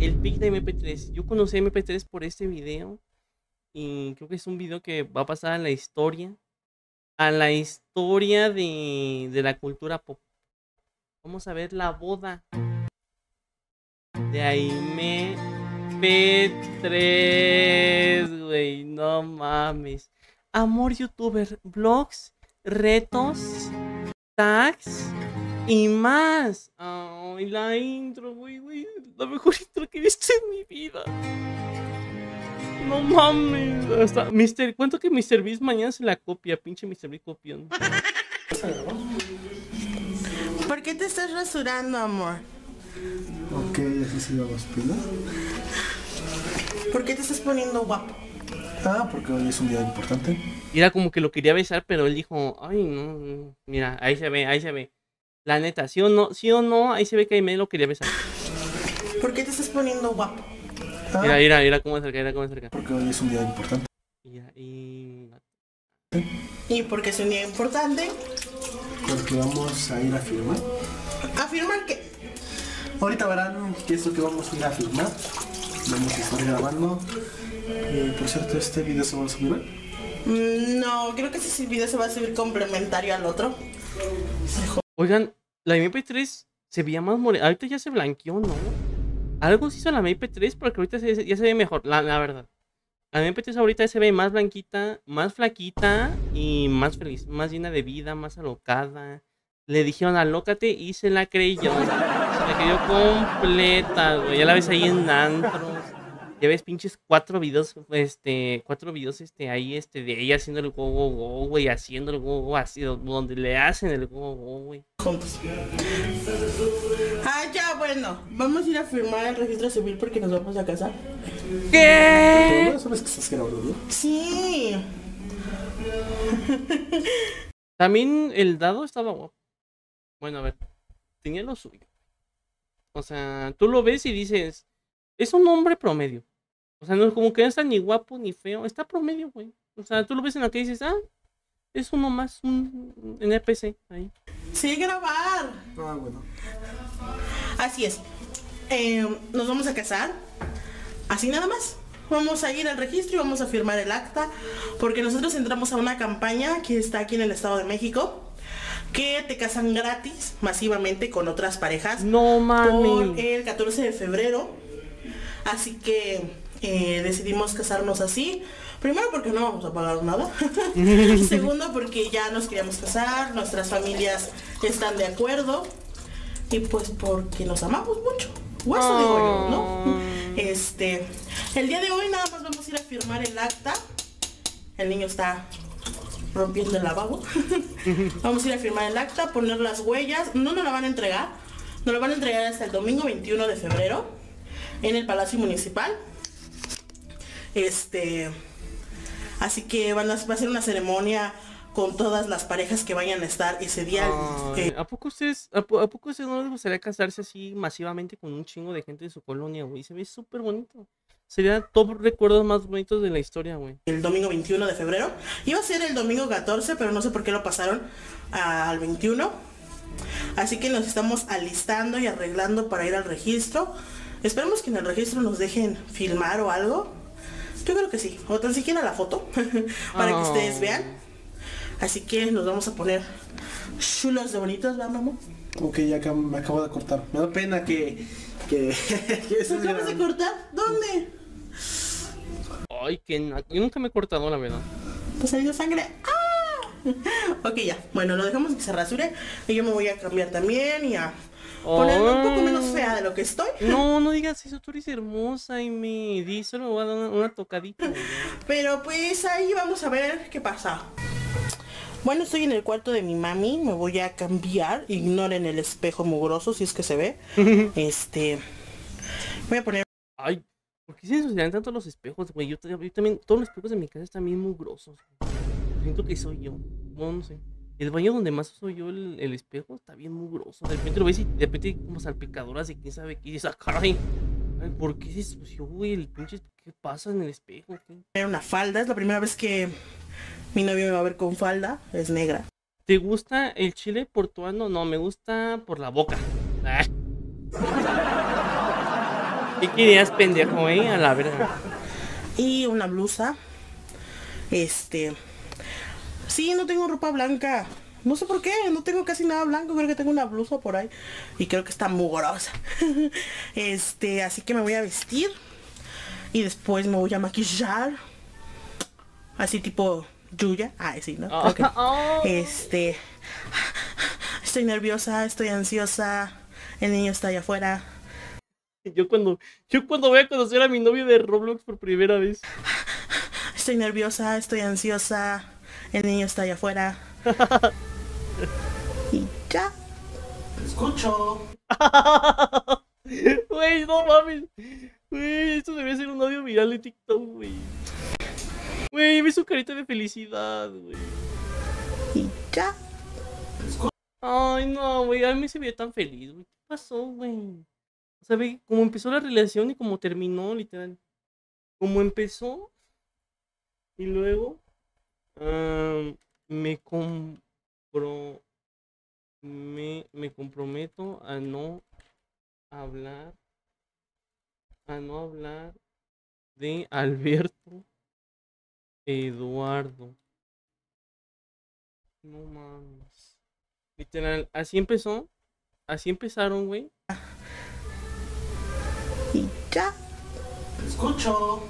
el pic de MP3. Yo conocí a MP3 por este video. Y creo que es un video que va a pasar a la historia. A la historia de, de la cultura pop. Vamos a ver la boda de Aime P3, güey. No mames. Amor youtuber, vlogs, retos, tags y más. Ay, la intro, güey, güey. La mejor intro que he visto en mi vida. No mames. Hasta Mr. ¿Cuánto que Mr. Beast mañana se la copia? Pinche Mr. Beast copión. ¿Por qué te estás rasurando, amor? Ok, así se llama las pilas. ¿Por qué te estás poniendo guapo? Ah, porque hoy es un día importante. Era como que lo quería besar, pero él dijo, ay, no, no". Mira, ahí se ve, ahí se ve. La neta, sí o no, sí o no, ahí se ve que Aime lo quería besar. ¿Por qué te estás poniendo guapo? Ah, Mira, mira, mira cómo acerca, mira cómo acerca. porque hoy es un día importante. Mira, y... ¿Y por qué es un día importante? Porque vamos a ir a firmar. Afirmar que Ahorita verán qué es lo que vamos a ir a firmar. Vamos a estar grabando. Eh, por cierto, este video se va a subir. Mm, No, creo que ese video se va a subir complementario al otro. Oigan, la MP3 se veía más morena. Ahorita ya se blanqueó, ¿no? Algo se hizo la MP3 porque ahorita se- ya se ve mejor, la, la verdad. La MP3 ahorita se ve más blanquita, más flaquita y más feliz, más llena de vida, más alocada. Le dijeron alócate y se la creyó. Se la creyó completa, güey. Ya la ves ahí en antros. Ya ves pinches cuatro videos, este, cuatro videos, este, ahí, este, de ella haciendo el go, go, go, güey, haciendo el go, go, así, donde le hacen el go, go, güey. juntos. Ah, ya, bueno. Vamos a ir a firmar el registro civil porque nos vamos a casar. ¿Qué? Sabes que estás grabando, ¿no? Sí. También el dado estaba guapo. Bueno, a ver, tenía lo suyo. O sea, tú lo ves y dices, es un hombre promedio. O sea, no es como que no está ni guapo ni feo, está promedio, güey. O sea, tú lo ves en la que dices, ah, es uno más, un NPC ahí. Sí, grabar. Ah, bueno. Así es. Eh, nos vamos a casar. Así nada más. Vamos a ir al registro y vamos a firmar el acta. Porque nosotros entramos a una campaña que está aquí en el Estado de México. Que te casan gratis, masivamente, con otras parejas. No por mames. el 14 de febrero. Así que eh, decidimos casarnos así. Primero porque no vamos a pagar nada. Segundo porque ya nos queríamos casar, nuestras familias están de acuerdo. Y pues porque nos amamos mucho. O eso digo yo, ¿no? Este, el día de hoy nada más vamos a ir a firmar el acta. El niño está rompiendo el lavabo. vamos a ir a firmar el acta, poner las huellas. No nos la van a entregar. Nos la van a entregar hasta el domingo 21 de febrero en el Palacio Municipal. Este, así que van a, va a ser una ceremonia con todas las parejas que vayan a estar ese día. Ay, Eh, ¿A poco ustedes, a, po- a poco ustedes no les gustaría casarse así masivamente con un chingo de gente de su colonia, güey? Se ve súper bonito. Sería top recuerdos más bonitos de la historia, güey. el domingo 21 de febrero. Iba a ser el domingo 14, pero no sé por qué lo pasaron al 21. Así que nos estamos alistando y arreglando para ir al registro. Esperemos que en el registro nos dejen filmar o algo. Yo creo que sí. O tan siquiera la foto. para que ustedes Oh. vean. Así que nos vamos a poner chulos de bonitos, ¿verdad, mamá? Ok, ya me acabo de cortar. Me da pena que. que. que ¿Te estés acabas de cortar? ¿Dónde? Ay, que yo nunca me he cortado, la verdad. ¿Te salió sangre? ¡Ah! ok, ya. Bueno, lo dejamos que se rasure. Y yo me voy a cambiar también y a ponerme un poco menos fea de lo que estoy. No, no digas eso, tú eres hermosa y me di, solo me voy a dar una, una tocadita. Pero pues ahí vamos a ver qué pasa. Bueno, estoy en el cuarto de mi mami, me voy a cambiar, ignoren el espejo mugroso si es que se ve. Este, voy a poner Ay, ¿por qué se ensucian tanto los espejos, güey? Yo, ta- yo también, todos los espejos de mi casa están bien mugrosos. Siento que soy yo. No, no sé. El baño donde más uso yo el, el espejo está bien mugroso. De repente lo ves y de repente hay como salpicaduras y quién sabe qué. Y dices, ah, caray. Ay, ¿Por qué se ensució, güey? El pinche, ¿qué pasa en el espejo? ¿Qué? una falda, es la primera vez que mi novio me va a ver con falda, es negra. ¿Te gusta el chile portuano? No, me gusta por la boca. Ah. ¿Qué querías, pendejo, eh? A la verdad. Y una blusa. Este. Sí, no tengo ropa blanca. No sé por qué, no tengo casi nada blanco, creo que tengo una blusa por ahí y creo que está mugrosa. este, así que me voy a vestir y después me voy a maquillar. Así tipo Yuya. Ah, sí, ¿no? Oh. Ok. Este, estoy nerviosa, estoy ansiosa. El niño está allá afuera. Yo cuando, yo cuando voy a conocer a mi novio de Roblox por primera vez. Estoy nerviosa, estoy ansiosa. El niño está allá afuera. y ya. Escucho. Güey, no mames. Güey, esto debería ser un audio viral de TikTok, güey. Güey, ve su carita de felicidad, güey. Y ya. Ay, no, güey, a mí se veía tan feliz, güey. ¿Qué pasó, güey? O sea, ve cómo empezó la relación y cómo terminó, literal. Cómo empezó. Y luego. Me compro. Me, me comprometo a no hablar. A no hablar de Alberto Eduardo. No mames. Literal, así empezó. Así empezaron, güey. Y ya. Escucho.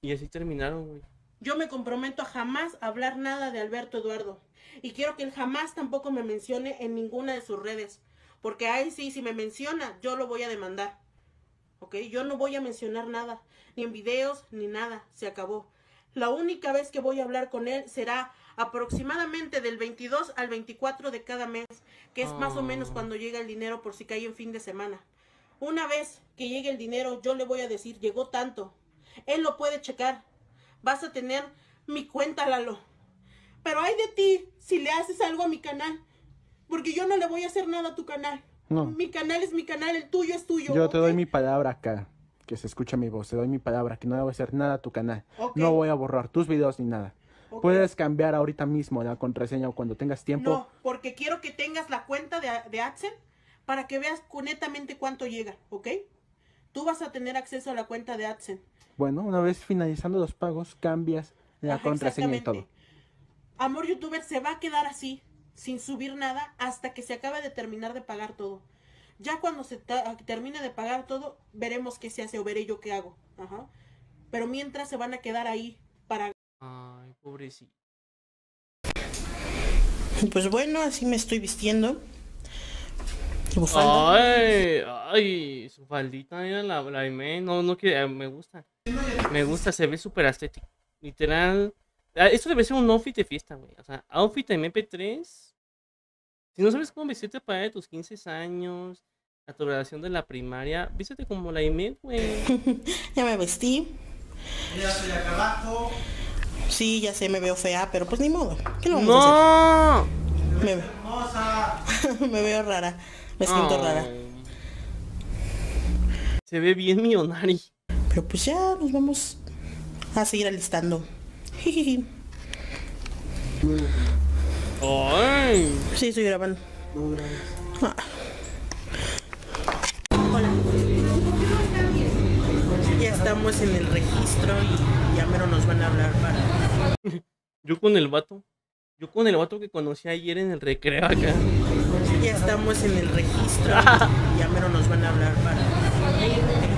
Y así terminaron, güey. Yo me comprometo a jamás hablar nada de Alberto Eduardo. Y quiero que él jamás tampoco me mencione en ninguna de sus redes. Porque ahí sí, si me menciona, yo lo voy a demandar. ¿Ok? Yo no voy a mencionar nada. Ni en videos, ni nada. Se acabó. La única vez que voy a hablar con él será aproximadamente del 22 al 24 de cada mes. Que es más o menos Oh. cuando llega el dinero por si cae en fin de semana. Una vez que llegue el dinero, yo le voy a decir, llegó tanto. Él lo puede checar. Vas a tener mi cuenta, Lalo. Pero hay de ti si le haces algo a mi canal. Porque yo no le voy a hacer nada a tu canal. No. Mi canal es mi canal, el tuyo es tuyo. Yo te doy mi palabra acá, que se escucha mi voz, te doy mi palabra, que no le voy a hacer nada a tu canal. No voy a borrar tus videos ni nada. Puedes cambiar ahorita mismo la contraseña o cuando tengas tiempo. No, porque quiero que tengas la cuenta de, de AdSense para que veas netamente cuánto llega, ¿ok? Tú vas a tener acceso a la cuenta de AdSense. Bueno, una vez finalizando los pagos, cambias la Ajá, contraseña y todo. Amor YouTuber se va a quedar así, sin subir nada, hasta que se acabe de terminar de pagar todo. Ya cuando se termine de pagar todo, veremos qué se hace o veré yo qué hago. Ajá. Pero mientras se van a quedar ahí para... Ay, pobrecito. Pues bueno, así me estoy vistiendo. Bufanda. Ay, ay, su faldita era la, la. No, no que me gusta. Me gusta, se ve súper estético. Literal. ah, Esto debe ser un outfit de fiesta, güey. O sea, outfit de MP3. Si no sabes cómo vestirte para tus 15 años, a tu graduación de la primaria, vístete como la Imet, güey. Ya me vestí. Ya estoy acá abajo. Sí, ya sé, me veo fea, pero pues ni modo. ¿Qué le vamos a ¡No! hacer? Me, Hermosa. me veo rara. Me siento Oh. rara. Se ve bien millonario. Pero pues ya nos vamos a seguir alistando. Jijiji. Ay. Sí, estoy grabando. Ah. Hola. Ya estamos en el registro y ya mero nos van a hablar para... Yo con el vato. Yo con el vato que conocí ayer en el recreo acá. Ya estamos en el registro y ya mero nos van a hablar para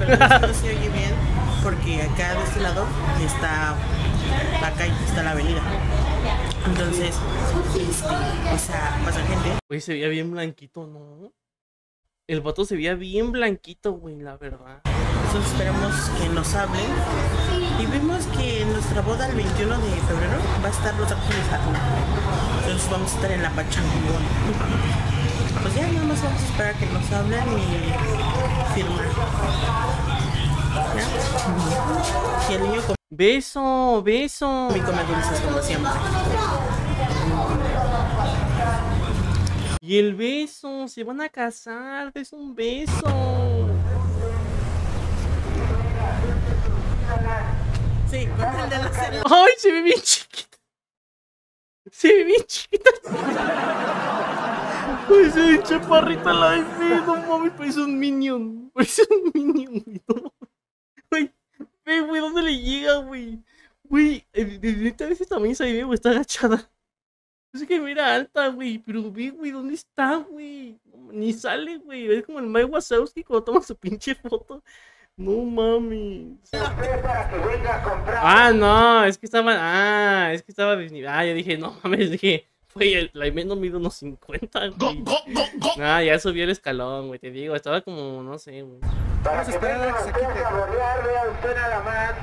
pero no se oye bien porque acá de este lado está la calle, está la avenida. Entonces, este, o sea, pasa gente. Güey, se veía bien blanquito, ¿no? El vato se veía bien blanquito, güey, la verdad. Entonces esperamos que nos hablen. Y vimos que en nuestra boda el 21 de febrero va a estar Los Ángeles. Entonces vamos a estar en la Pachangón. Pues ya nada más vamos a esperar que nos hablen y firmar. ¿Ya? Y el niño Beso, beso. come, come dulces como siempre. Y el beso, se van a casar, es un beso. Sí, con el de la cena. Ay, se ve bien chiquita. Se ve bien chiquita. Parece un chaparrito la Aime, no mames, parece un minion. Parece un minion, güey. No, güey, ve, güey, ¿dónde le llega, güey? Güey, eh, neta a también esa Aime, güey, está agachada. Es que mira alta, güey, pero ve, güey, ¿dónde está, güey? Ni sale, güey. Es como el Mike Wazowski cuando toma su pinche foto. No mames. Ah, no, es que estaba. Ah, es que estaba. Ah, yo dije, no mames, dije. Güey, el- la Aime no mide unos 50, güey. Ah, ya subió el escalón, güey, te digo. Estaba como, no sé, güey. Vamos a esperar a que se quite. vea usted nada más.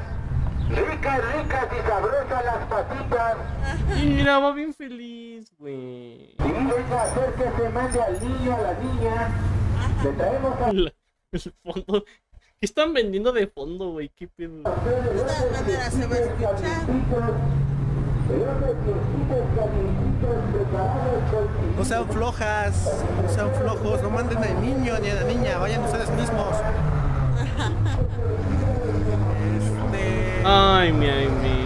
Ricas, ricas y sabrosas las patitas. Y mira, va bien feliz, güey. Y venga a hacer que se mande al niño, a la niña. Le traemos a La- El fondo. ¿Qué están vendiendo de fondo, güey? ¿Qué pedo? De todas maneras se va a escuchar. No sean flojas, no sean flojos, no manden al niño ni a la niña, vayan ustedes mismos. Este. Ay, mi Aime.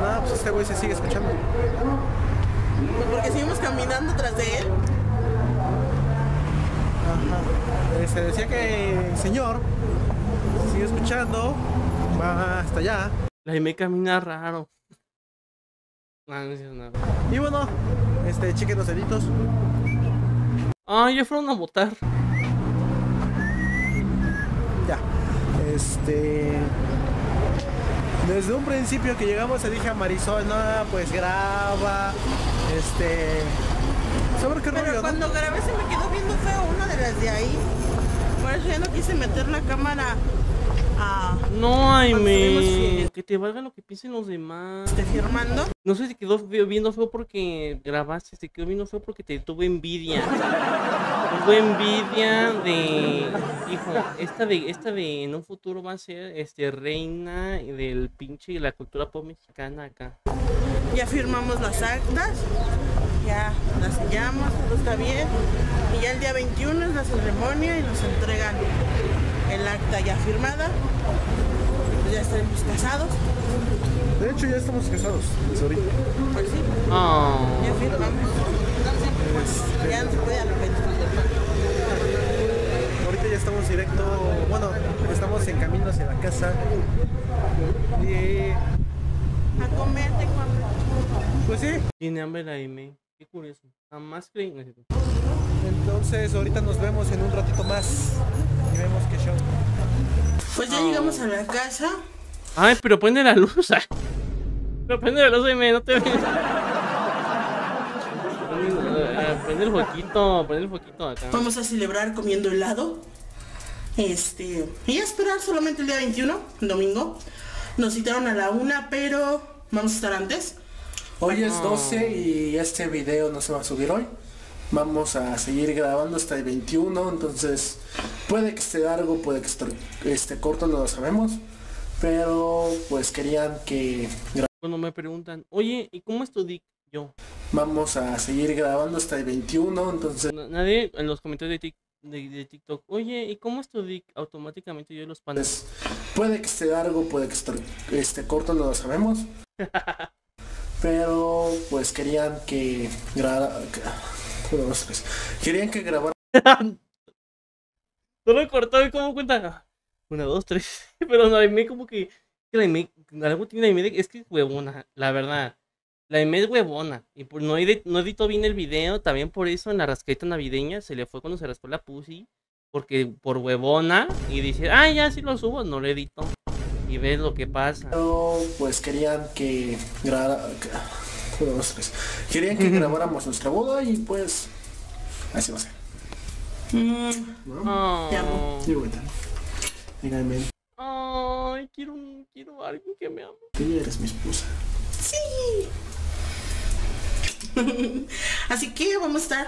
No, pues este güey se sigue escuchando. Pues porque seguimos caminando tras de él. Ajá. Este decía que el señor sigue escuchando, va hasta allá. La Aime camina raro. No, no hizo nada. Y bueno, este, chequen los deditos. Ah, ya fueron a votar. Ya. Este. Desde un principio que llegamos, le dije a Marisol, no, pues graba. Este. Sobre qué rollo, Pero ¿no? cuando grabé se me quedó viendo feo una de las de ahí. Por eso ya no quise meter la cámara a No, Aime. Que te valga lo que piensen los demás. este, firmando. No sé si quedó viendo feo porque grabaste, se quedó viendo feo porque te tuvo envidia. Tuvo envidia de. Hijo, esta de, esta de en un futuro va a ser este reina del pinche de la cultura pop mexicana acá. Ya firmamos las actas. Ya las sellamos, todo está bien. Y ya el día 21 es la ceremonia y nos entregan el acta ya firmada. Ya estaremos casados. De hecho, ya estamos casados. desde ahorita. Pues sí, Oh. ya firmamos. Este, Ya no se puede arrepentir. ahorita ya estamos directo. Bueno, estamos en camino hacia la casa. Y. A comer, tengo hambre. Pues sí. Tiene hambre la M. Qué curioso. Jamás creí. Entonces, ahorita nos vemos en un ratito más. Y vemos qué show. Pues ya llegamos a la casa. Ay, pero prende la luz. ay. Pero prende la luz, M, no te ves. Prende, prende el foquito, prende el foquito acá. Vamos a celebrar comiendo helado. Este. Y a esperar solamente el día 21, el domingo. Nos citaron a la una, pero vamos a estar antes. Hoy es 12 y este video no se va a subir hoy. Vamos a seguir grabando hasta el 21, entonces puede que esté largo, puede que esté, esté corto, no lo sabemos. Pero pues querían que Cuando me preguntan, oye, ¿y cómo es tu dick? Yo. vamos a seguir grabando hasta el 21, entonces Na- Nadie en los comentarios de, Tik- de- de TikTok, oye, ¿y cómo es tu dick? Automáticamente yo los panes. pues, puede que esté largo, puede que esté, esté corto, no lo sabemos. Pero pues querían que gra- uno, dos, tres. querían que grabara No lo cortó y cómo cuenta. Una, dos, tres. Pero no, la Aime como que. que La Aime, algo tiene la Aime de- es que es huevona, la verdad. La Aime es huevona. Y por, no, edit- no editó bien el video. También por eso en la rasqueta navideña se le fue cuando se raspó la pussy. Porque por huevona. Y dice, ah, ya sí lo subo. No lo edito. Y ves lo que pasa. Pero pues querían que gra- dos, tres. querían que grabáramos nuestra boda y pues así va a ser. Mm, Oh. Te amo. Sí. Díganme, Ay, quiero, un- quiero a alguien que me ame. tú ya eres mi esposa. Así que vamos a estar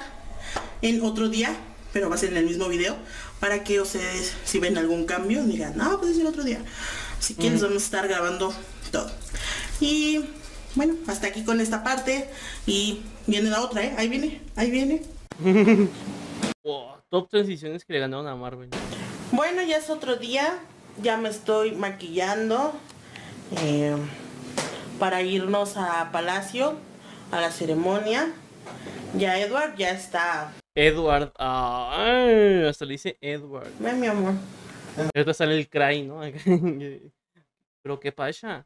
en otro día, pero va a ser en el mismo video, para que ustedes, si ven algún cambio, digan, no, pues es el otro día. Así que les vamos a estar grabando todo. Y bueno, hasta aquí con esta parte. Y viene la otra, ¿eh? Ahí viene, ahí viene. Wow, top transiciones que le ganaron a Marvel. Bueno, ya es otro día. Ya me estoy maquillando eh, para irnos a Palacio, a la ceremonia. ya Edward ya está. Edward. Ay, hasta le dice Edward. Ven, mi amor. Ahorita sale el cry, ¿no? Pero qué pasa.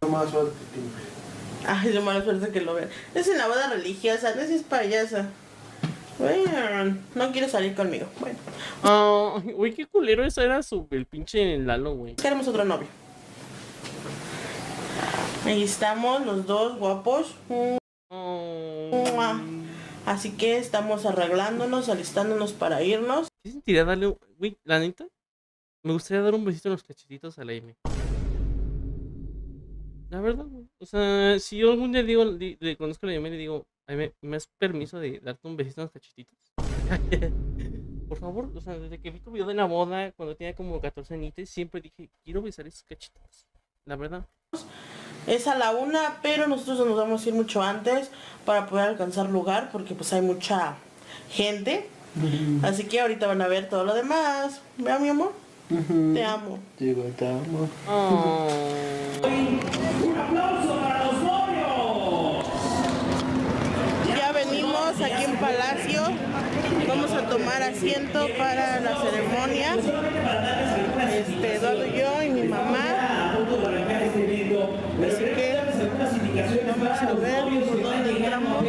Ay, de mala suerte que lo vean. Es en la boda religiosa, no es payasa. Bueno, no quiere salir conmigo. Bueno, Ay, güey, qué culero ese era su, el pinche Lalo, güey. queremos otro novio. Ahí estamos, los dos guapos. Mua. Así que estamos arreglándonos, alistándonos para irnos. ¿Qué sentiría darle un... Güey, la neta, me gustaría dar un besito en los cachetitos a la M. La verdad, güey. O sea, si yo algún día digo, di- le conozco a la M y le digo, Aime, ¿me das permiso de darte un besito en los cachetitos? Por favor, o sea, desde que vi tu video de la boda, cuando tenía como 14 añitos, siempre dije, quiero besar esos cachetitos. La verdad. Es a la una, pero nosotros nos vamos a ir mucho antes para poder alcanzar lugar porque pues hay mucha gente. Así que ahorita van a ver todo lo demás. Vea mi amor, te amo. Digo, te amo. Ya venimos aquí en Palacio. Vamos a tomar asiento para la ceremonia. Este, Eduardo y yo y mi mamá. Así que vamos a ver por dónde entramos.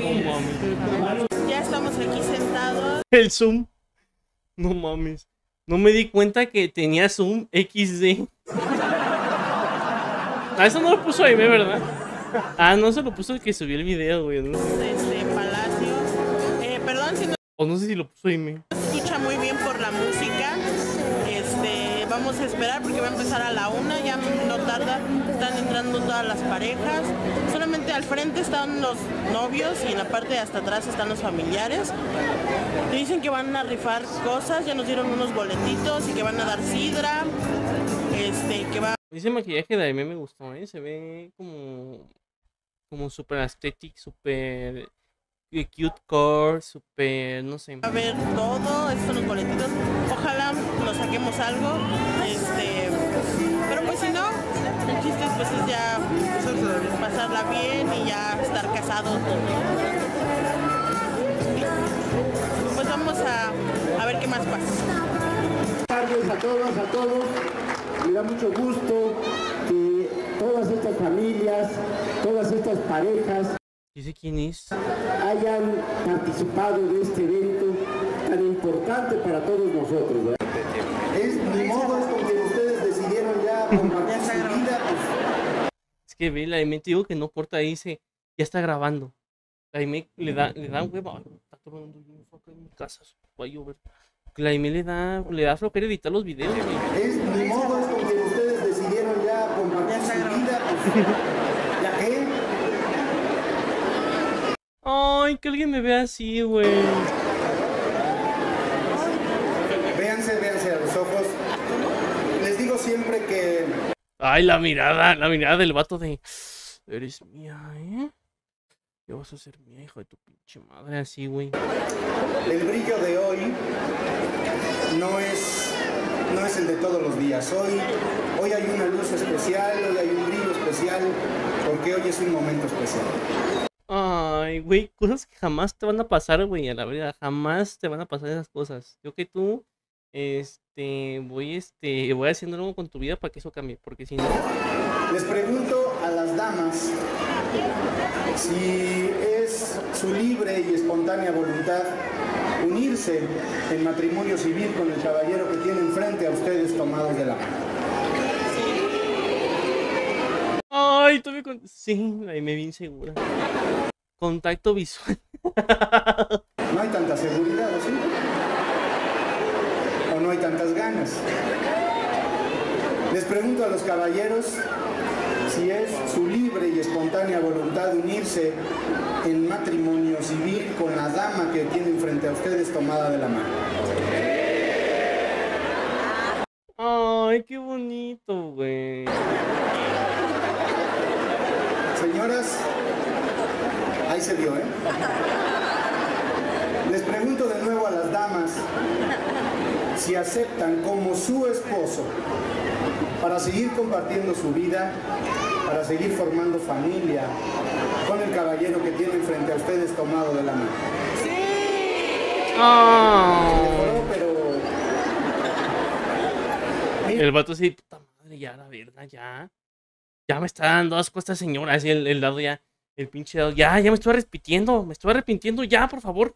Ya estamos aquí sentados. El Zoom. No mames. No me di cuenta que tenía Zoom XD. Ah, eso no lo puso Aime, ¿verdad? Ah, no se lo puso el que subió el video, güey. ¿no? Este O no sé si lo puso Aime. se escucha muy bien por la música. Este, vamos a esperar porque va a empezar a la una, ya no tarda, están entrando todas las parejas. Solamente al frente están los novios y en la parte de hasta atrás están los familiares. Dicen que van a rifar cosas, ya nos dieron unos boletitos y que van a dar sidra. Este, que va Ese maquillaje de Aime me gustó, ¿eh? Se ve como. Como super aesthetic, super. Cute core, super. No sé. a haber todo, estos son los boletitos. Ojalá nos saquemos algo. Este, pero pues si no, el chiste es, pues es ya pasarla bien y ya estar casados. Pues vamos a, a ver qué más pasa. Buenas tardes a todas, a todos. Me da mucho gusto que todas estas familias, todas estas parejas Dice quién es. hayan participado de este evento tan importante para todos nosotros. ¿verdad? Es ni modo, es con que ustedes decidieron ya compartir su vida, pues, Es que ve, la Aime te digo que no corta ahí, dice. Ya está grabando. La Aime le da, le da hueva. Está tronando bien acá en mi casa. Va a llover. La Aime le da, le da flojera editar los videos, güey. es ni modo, es con que ustedes decidieron ya compartir su vida, pues, ya que Ay, que alguien me vea así, güey. véanse, véanse a los ojos. Les digo siempre que Ay, la mirada, la mirada del vato de. Eres mía, ¿eh? Ya vas a ser mía, hijo de tu pinche madre, así, güey. El brillo de hoy no es, no es el de todos los días. Hoy, hoy hay una luz especial, hoy hay un brillo especial, porque hoy es un momento especial. Ay, güey, cosas que jamás te van a pasar, güey, a la verdad, jamás te van a pasar esas cosas. Yo que tú, este, voy, este, voy haciendo algo con tu vida para que eso cambie, porque si no, Les pregunto a las damas si es su libre y espontánea voluntad unirse en matrimonio civil con el caballero que tienen frente a ustedes tomados de la mano. ay, todavía con, sí, ahí me vi insegura. Contacto visual. No hay tanta seguridad, ¿o sí? ¿O no hay tantas ganas? Les pregunto a los caballeros si es su libre y espontánea voluntad unirse en matrimonio civil con la dama que tienen frente a ustedes tomada de la mano. Ay, qué bonito, güey. Señoras, ahí se vio, ¿eh? Les pregunto de nuevo a las damas si aceptan como su esposo para seguir compartiendo su vida, para seguir formando familia con el caballero que tienen frente a ustedes tomado de la mano. Ah. Mejoró, pero El vato así, puta madre, ya la verdad, ya. Ya me está dando asco esta señora, así el, el dado ya. El pinche dado, ya, ya me estoy arrepintiendo, me estoy arrepintiendo, ya, por favor.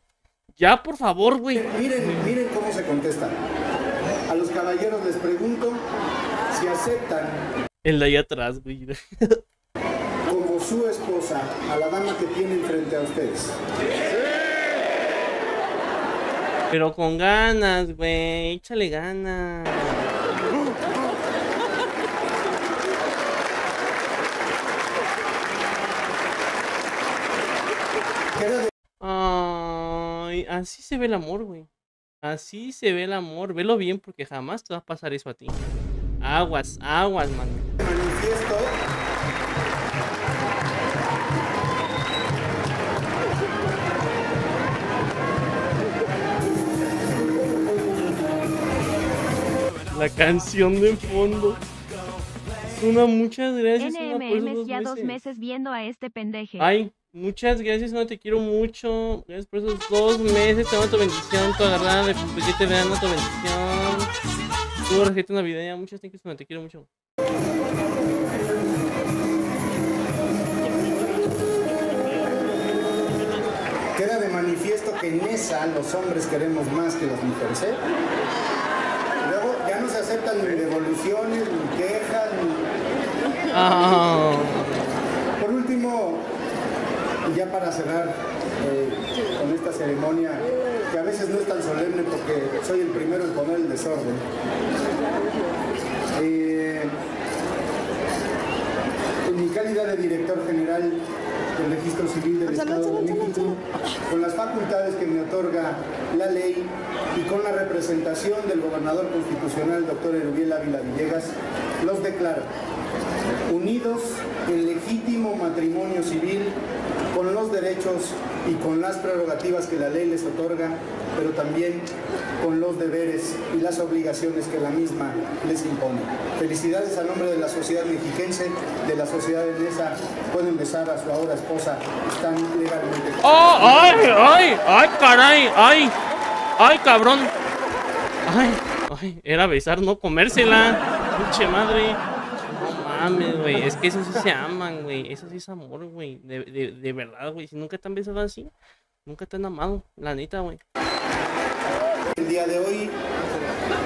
Ya, por favor, güey. miren, miren cómo se contesta. A los caballeros les pregunto si aceptan El de ahí atrás, güey. como su esposa a la dama que tienen frente a ustedes. Pero con ganas, güey. Échale ganas. Queda de Ay, así se ve el amor, güey. Así se ve el amor. Velo bien porque jamás te va a pasar eso a ti. Aguas, aguas, mano. manifiesto La canción de fondo. Es una muchas gracias. NMM ya dos meses. meses viendo a este pendeje. Ay, muchas gracias, no te quiero mucho. Gracias por esos dos meses. Te amo tu bendición, tu agarrada de que te vean tu bendición. Tu receta navideña, muchas gracias, no te quiero mucho. Queda de manifiesto que en esa los hombres queremos más que las mujeres, ¿eh? Luego ya no se aceptan ni devoluciones, ni quejas, ni... Ah, Por último, y ya para cerrar eh, con esta ceremonia, que a veces no es tan solemne porque soy el primero en poner el desorden. Eh, en mi calidad de director general del Registro Civil del Estado de México, con las facultades que me otorga la ley y con la representación del gobernador constitucional, doctor Erubiel Ávila Villegas, los declaro unidos en legítimo matrimonio civil con los derechos y con las prerrogativas que la ley les otorga, pero también con los deberes y las obligaciones que la misma les impone. Felicidades a nombre de la sociedad mexiquense, de la sociedad danesa, pueden besar a su ahora esposa, están legalmente ¡Oh! ¡Ay! ¡Ay! ¡Ay, caray! ¡Ay! ¡Ay, cabrón! ¡Ay! ¡Ay! Era besar, no comérsela. Pinche madre. No mames, güey. Es que eso sí se aman, güey. Eso sí es amor, güey. De, de, de verdad, güey. Si nunca te han besado así, nunca te han amado. La neta, güey. El día de hoy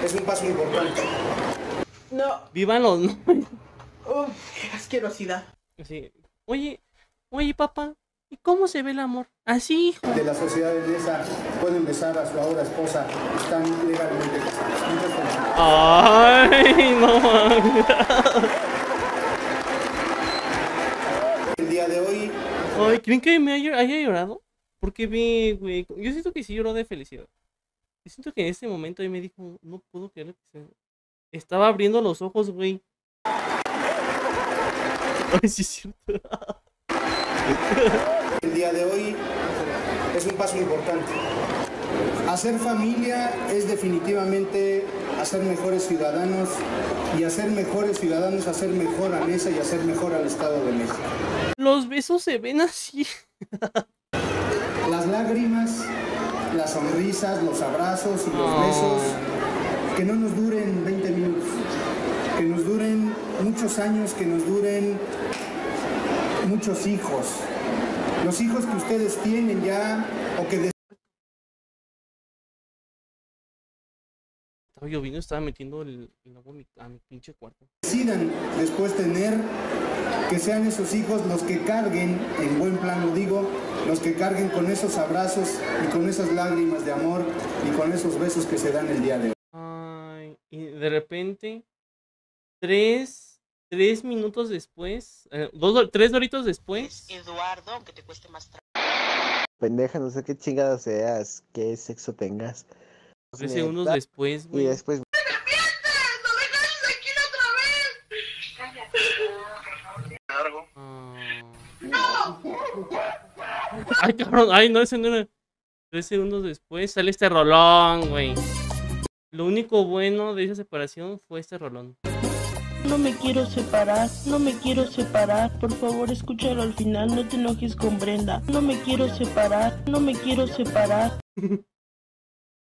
es un paso importante. No, Vívanlo, ¿no? uf, qué asquerosidad. Así. Oye, oye, papá. ¿Y cómo se ve el amor? Así, hijo. De la sociedad danesa, pueden besar a su ahora esposa, están legalmente casados. Ay, no mames. Día de hoy Ay, ¿creen que me haya, haya llorado? Porque vi, güey. Yo siento que sí lloró de felicidad. Yo siento que en este momento ahí me dijo, no puedo creer que se... Estaba abriendo los ojos, güey. Ay, sí es cierto. El día de hoy es un paso importante. Hacer familia es definitivamente hacer mejores ciudadanos y hacer mejores ciudadanos, hacer mejor a Mesa y hacer mejor al Estado de México. Los besos se ven así. Las lágrimas, las sonrisas, los abrazos y los Oh. besos, que no nos duren 20 minutos, que nos duren muchos años, que nos duren muchos hijos. Los hijos que ustedes tienen ya o que Estaba lloviendo, estaba metiendo el, el agua a mi, a mi pinche cuarto. decidan después tener, que sean esos hijos los que carguen, en buen plan lo digo, los que carguen con esos abrazos y con esas lágrimas de amor y con esos besos que se dan el día de hoy. Ay, y de repente, tres, tres minutos después, eh, dos, do- tres doritos después, Eduardo, aunque te cueste más trabajo. Pendeja, no sé qué chingada seas, qué sexo tengas. Tres segundos después, Y güey. después Ah. Ay, cabrón, ay, no, ese no era. Tres segundos después sale este rolón, güey. Lo único bueno de esa separación fue este rolón. No me quiero separar, no me quiero separar. Por favor, escúchalo al final, no te enojes con Brenda. No me quiero separar, no me quiero separar.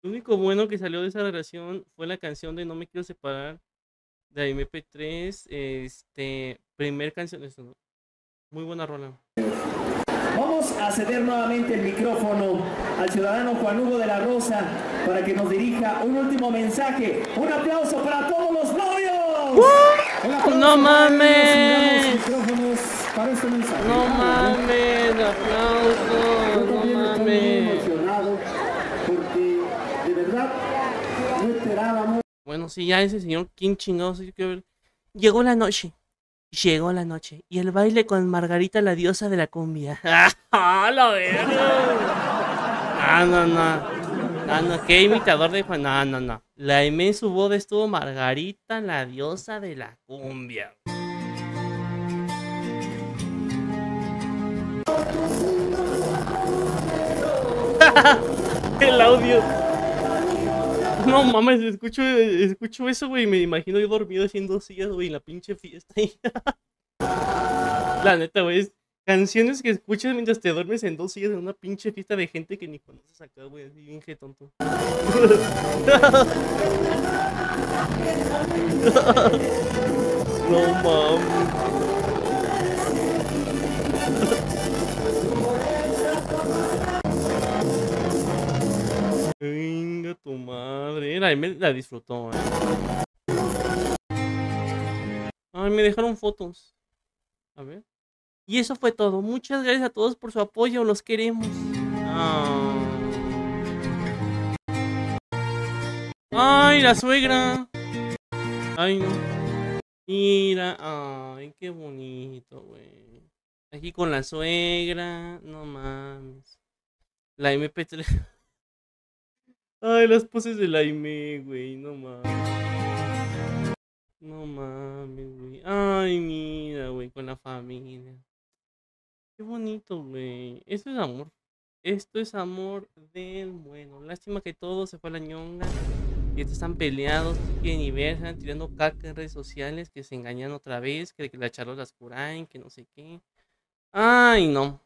Lo único bueno que salió de esa relación fue la canción de No me quiero separar de MP3. Este, primer canción. Esto, ¿no? Muy buena rola. Vamos a ceder nuevamente el micrófono al ciudadano Juan Hugo de la Rosa para que nos dirija un último mensaje. Un aplauso para todos los novios. Aplauso ¡No mames! para este. No mames, aplauso, Yo no también estoy muy mames. emocionado porque de verdad no esperábamos. Bueno, sí, ya ese señor, ¿quién chingados? Que ver. Llegó la noche. Llegó la noche. Y el baile con Margarita, la diosa de la cumbia. ¡Ah, la verga! Ah, no, no. Ah, no, qué imitador de Juan. No, no, no. La M en su boda estuvo Margarita, la diosa de la cumbia. el audio. No mames, escucho, escucho eso, güey. Me imagino yo dormido haciendo sillas, güey, en la pinche fiesta. la neta, güey. es Canciones que escuchas mientras te duermes en dos sillas en una pinche fiesta de gente que ni conoces acá, güey. Así bien que tonto. no mames. Venga tu madre. La, la disfrutó, eh. Ay, me dejaron fotos. A ver. Y eso fue todo. Muchas gracias a todos por su apoyo. Los queremos. Ah. Ay, la suegra. Ay, no. Mira. Ay, qué bonito, güey. Aquí con la suegra. No mames. La MP3. Ay, las poses de la Aime, güey, no mames. No mames, güey. Ay, mira, güey, con la familia. Qué bonito, güey. Esto es amor. Esto es amor del bueno. Lástima que todo se fue a la ñonga. Y están peleados, no se quieren ni ver, tirando caca en redes sociales, que se engañan otra vez, que, que la charla las curaen, que no sé qué. Ay, no.